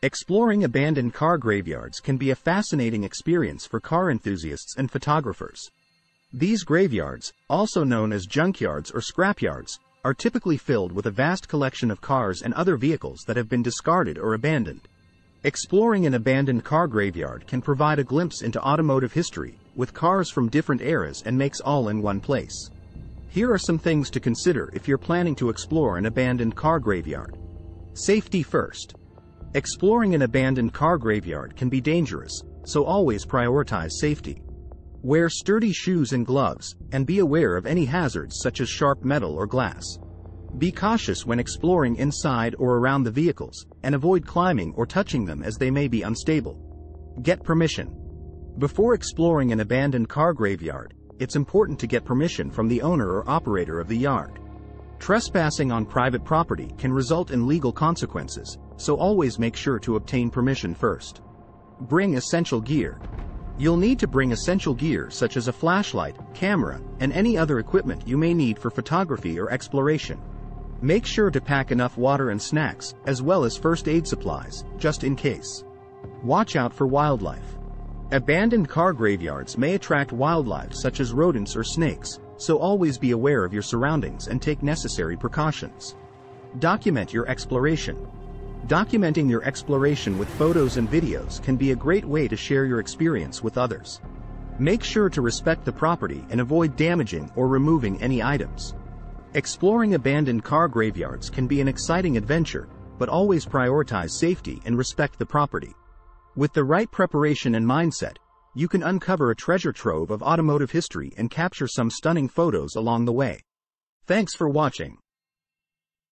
Exploring abandoned car graveyards can be a fascinating experience for car enthusiasts and photographers. These graveyards, also known as junkyards or scrapyards, are typically filled with a vast collection of cars and other vehicles that have been discarded or abandoned. Exploring an abandoned car graveyard can provide a glimpse into automotive history, with cars from different eras and makes all in one place. Here are some things to consider if you're planning to explore an abandoned car graveyard. Safety first. Exploring an abandoned car graveyard can be dangerous, so always prioritize safety. Wear sturdy shoes and gloves, and be aware of any hazards such as sharp metal or glass. Be cautious when exploring inside or around the vehicles, and avoid climbing or touching them as they may be unstable. Get permission. Before exploring an abandoned car graveyard, it's important to get permission from the owner or operator of the yard. Trespassing on private property can result in legal consequences, so always make sure to obtain permission first. Bring essential gear. You'll need to bring essential gear such as a flashlight, camera, and any other equipment you may need for photography or exploration. Make sure to pack enough water and snacks, as well as first aid supplies, just in case. Watch out for wildlife. Abandoned car graveyards may attract wildlife such as rodents or snakes, so always be aware of your surroundings and take necessary precautions. Document your exploration. Documenting your exploration with photos and videos can be a great way to share your experience with others. Make sure to respect the property and avoid damaging or removing any items. Exploring abandoned car graveyards can be an exciting adventure, but always prioritize safety and respect the property. With the right preparation and mindset, you can uncover a treasure trove of automotive history and capture some stunning photos along the way. Thanks for watching.